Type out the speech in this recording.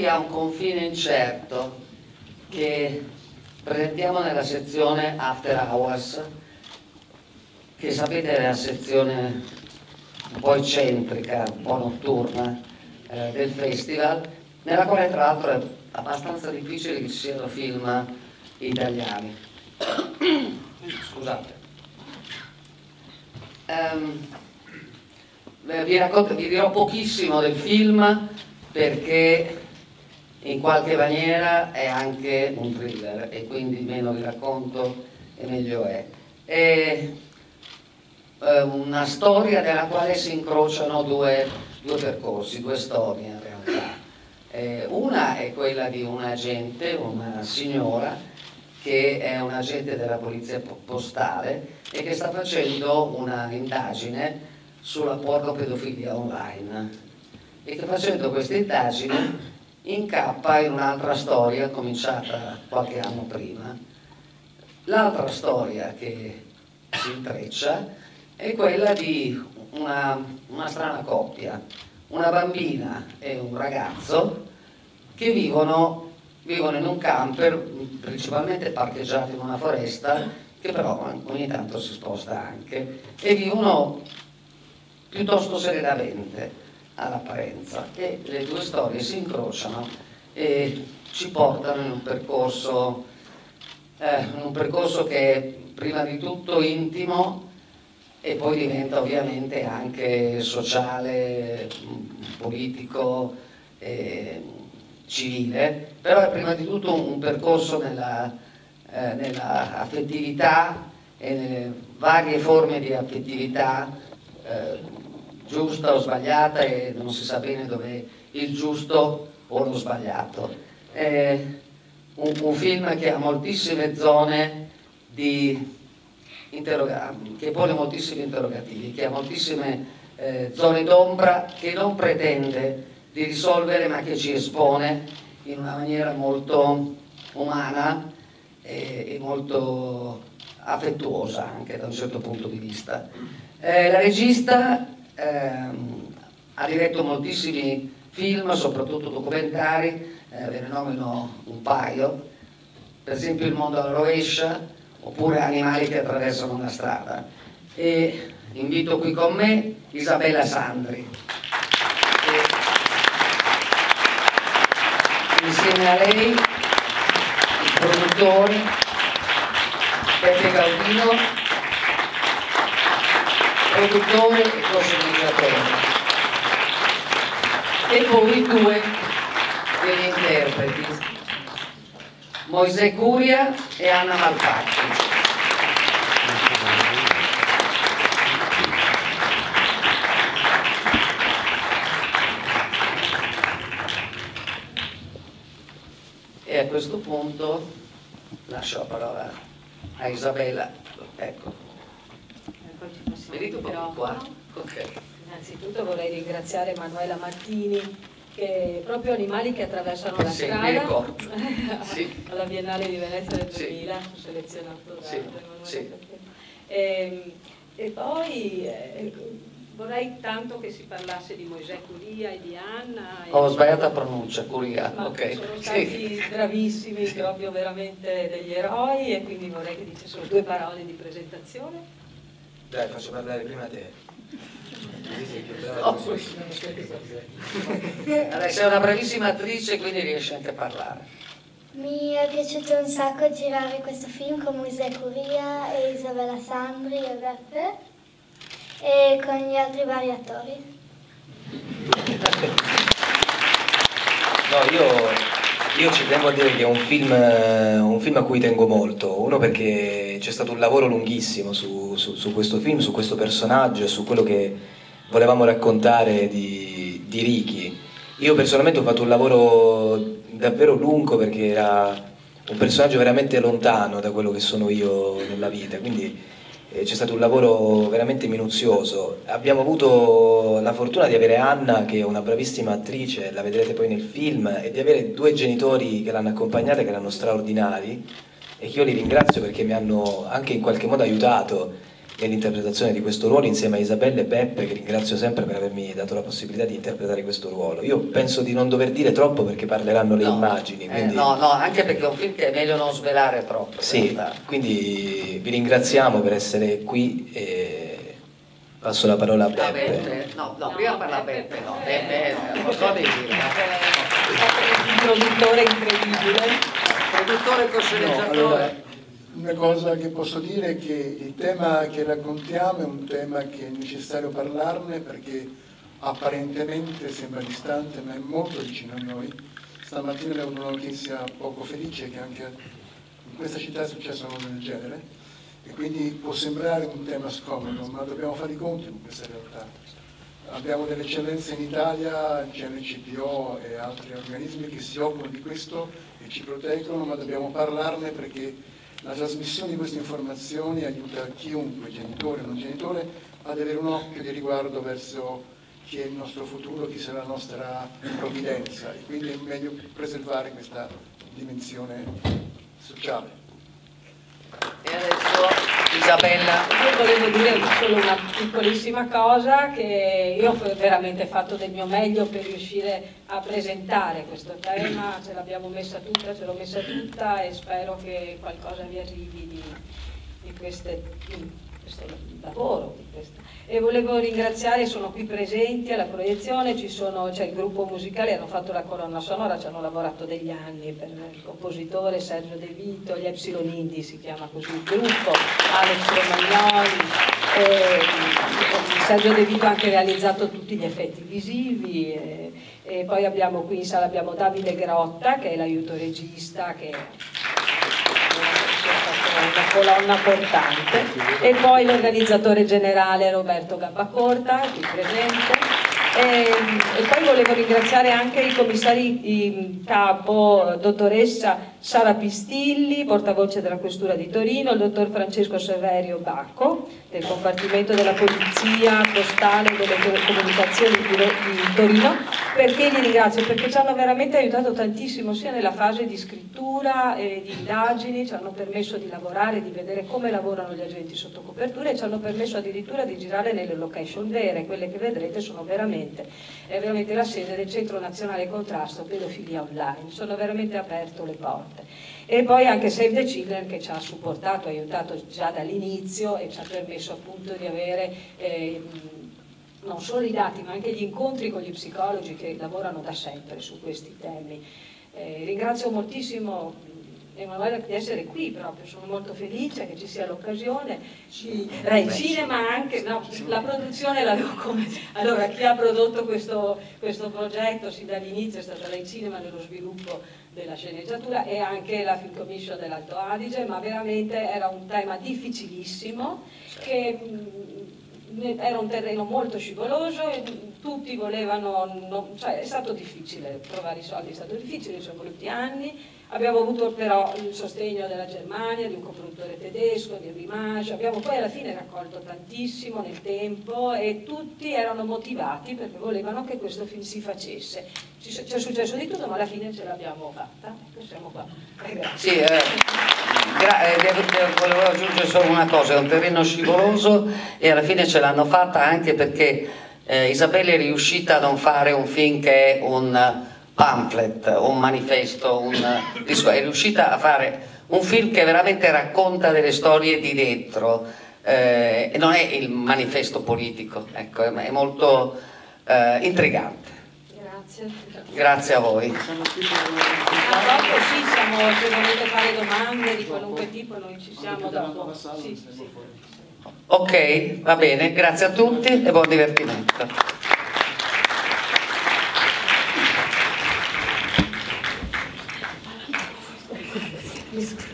davanti a un confine incerto che presentiamo nella sezione After Hours, che sapete è la sezione un po' eccentrica, un po' notturna eh, del festival, nella quale tra l'altro è abbastanza difficile che ci siano film italiani. Scusate. Um, vi, racconto, vi dirò pochissimo del film perché in qualche maniera è anche un thriller e quindi meno vi racconto e meglio è. È eh, una storia nella quale si incrociano due, due percorsi, due storie in realtà. Eh, una è quella di un agente, una signora, che è un agente della polizia postale e che sta facendo un'indagine sulla pornopedofilia online e che facendo questa indagine incappa in un'altra storia cominciata qualche anno prima. L'altra storia che si intreccia è quella di una, una strana coppia, una bambina e un ragazzo che vivono, vivono in un camper principalmente parcheggiato in una foresta che però ogni tanto si sposta anche e vivono piuttosto serenamente all'apparenza. E le due storie si incrociano e ci portano in un percorso, eh, un percorso che è prima di tutto intimo e poi diventa ovviamente anche sociale, politico, eh, civile, però è prima di tutto un, un percorso nella, eh, nella, affettività e nelle varie forme di affettività eh, giusta o sbagliata e non si sa bene dov'è il giusto o lo sbagliato. È un, un film che ha moltissime zone di che pone moltissimi interrogativi, che ha moltissime eh, zone d'ombra che non pretende di risolvere ma che ci espone in una maniera molto umana e, e molto affettuosa anche da un certo punto di vista. Eh, la regista ehm, ha diretto moltissimi film, soprattutto documentari, eh, ve ne nomino un paio, per esempio Il mondo alla rovescia, oppure Animali che attraversano una strada. E invito qui con me Isabella Sandri. E insieme a lei i produttori Peppe Gaudino produttore e co-sceneggiatore. E poi due degli interpreti, Moisè Curia e Anna Malfatti. E a questo punto lascio la parola a Isabella. Ecco venite un po' qua. Okay. Innanzitutto vorrei ringraziare Manuela Martini che proprio animali che attraversano la sì, strada sì. alla Biennale di Venezia del 2000, sì. selezionato da, sì. sì. E, ehm, e, poi eh, vorrei tanto che si parlasse di Moisè Curia e di Anna. Ho e sbagliato la pronuncia, Curia, ok. Sono stati bravissimi, proprio veramente degli eroi e quindi vorrei che dicessero due parole di presentazione. Dai, faccio parlare prima te. Oh, allora, sei una bravissima attrice quindi riesci anche a parlare. Mi è piaciuto un sacco girare questo film con Moisè Curia e Isabella Sandri e Beppe e con gli altri vari attori. No, io io ci tengo a dire che è un film, eh, un film, a cui tengo molto, uno perché c'è stato un lavoro lunghissimo su, su, su, questo film, su questo personaggio e su quello che volevamo raccontare di, di Ricky. Io personalmente ho fatto un lavoro davvero lungo perché era un personaggio veramente lontano da quello che sono io nella vita, quindi eh, c'è stato un lavoro veramente minuzioso. Abbiamo avuto la fortuna di avere Anna, che è una bravissima attrice, la vedrete poi nel film, e di avere due genitori che l'hanno accompagnata, che erano straordinari, e che io li ringrazio perché mi hanno anche in qualche modo aiutato nell'interpretazione di questo ruolo insieme a Isabella e Beppe che ringrazio sempre per avermi dato la possibilità di interpretare questo ruolo. Io penso di non dover dire troppo perché parleranno le no, immagini. Eh, quindi... Eh, no, no, anche perché è un film che è meglio non svelare troppo. Sì, quindi vi ringraziamo per essere qui e passo la parola a Beppe. Beppe. No, no, prima parla a Beppe, no, Beppe, non so di dire. Un produttore incredibile. Produttore con sceneggiatore una cosa che posso dire è che il tema che raccontiamo è un tema che è necessario parlarne perché apparentemente sembra distante ma è molto vicino a noi. Stamattina abbiamo una notizia poco felice che anche in questa città è successo una cosa del genere e quindi può sembrare un tema scomodo ma dobbiamo fare i conti con questa realtà. Abbiamo delle eccellenze in Italia, il CNCPO e altri organismi che si occupano di questo e ci proteggono ma dobbiamo parlarne perché la trasmissione di queste informazioni aiuta chiunque, genitore o non genitore, ad avere un occhio di riguardo verso chi è il nostro futuro, chi sarà la nostra provvidenza e quindi è meglio preservare questa dimensione sociale. Isabella. Io volevo dire solo una piccolissima cosa, che io ho veramente fatto del mio meglio per riuscire a presentare questo tema, ce l'abbiamo messa tutta, ce l'ho messa tutta e spero che qualcosa vi arrivi di, di, queste, questo lavoro. Di questa e volevo ringraziare, sono qui presenti alla proiezione, c'è il gruppo musicale, hanno fatto la colonna sonora, ci hanno lavorato degli anni per il compositore Sergio De Vito, gli Epsilon Indi si chiama così il gruppo, Alex Romagnoli, e Sergio De Vito ha anche realizzato tutti gli effetti visivi e, e poi abbiamo qui in sala Davide Grotta che è l'aiuto regista che una colonna portante. E poi l'organizzatore generale Roberto Gabbacorta qui presente. E, e, poi volevo ringraziare anche i commissari in capo, dottoressa Sara Pistilli, portavoce della Questura di Torino, il dottor Francesco Severio Bacco, del Compartimento della Polizia Postale e delle Telecomunicazioni di Torino, perché li ringrazio? Perché ci hanno veramente aiutato tantissimo sia nella fase di scrittura e di indagini, ci hanno permesso di lavorare, di vedere come lavorano gli agenti sotto copertura e ci hanno permesso addirittura di girare nelle location vere, quelle che vedrete sono veramente, è veramente la sede del Centro Nazionale Contrasto Pedofilia Online, sono veramente aperto le porte. E poi anche Save the Children che ci ha supportato, aiutato già dall'inizio e ci ha permesso appunto di avere eh, non solo i dati ma anche gli incontri con gli psicologi che lavorano da sempre su questi temi. Eh, ringrazio moltissimo Emanuele di essere qui proprio, sono molto felice che ci sia l'occasione. Rai Cinema anche, no, la produzione l'avevo come... Allora, chi ha prodotto questo, questo progetto sin dall'inizio è stata Rai Cinema nello sviluppo della sceneggiatura e anche la Film Commission dell'Alto Adige, ma veramente era un tema difficilissimo che era un terreno molto scivoloso tutti volevano, non, cioè è stato difficile trovare i soldi, è stato difficile, ci sono voluti anni, Abbiamo avuto però il sostegno della Germania, di un coproduttore tedesco, di Rimage, abbiamo poi alla fine raccolto tantissimo nel tempo e tutti erano motivati perché volevano che questo film si facesse. Ci è successo di tutto ma alla fine ce l'abbiamo fatta, ecco siamo qua. Eh, sì, eh, eh, volevo aggiungere solo una cosa, è un terreno scivoloso e alla fine ce l'hanno fatta anche perché eh, Isabella è riuscita a non fare un film che è un pamphlet, un manifesto, un disco, è riuscita a fare un film che veramente racconta delle storie di dentro, eh, e non è il manifesto politico, ecco, è molto eh, intrigante. Grazie. Grazie a voi. A dopo sì, siamo, se volete fare domande di qualunque tipo, noi ci siamo dopo. Sì, sì. Ok, va bene, grazie a tutti e buon divertimento. Grazie.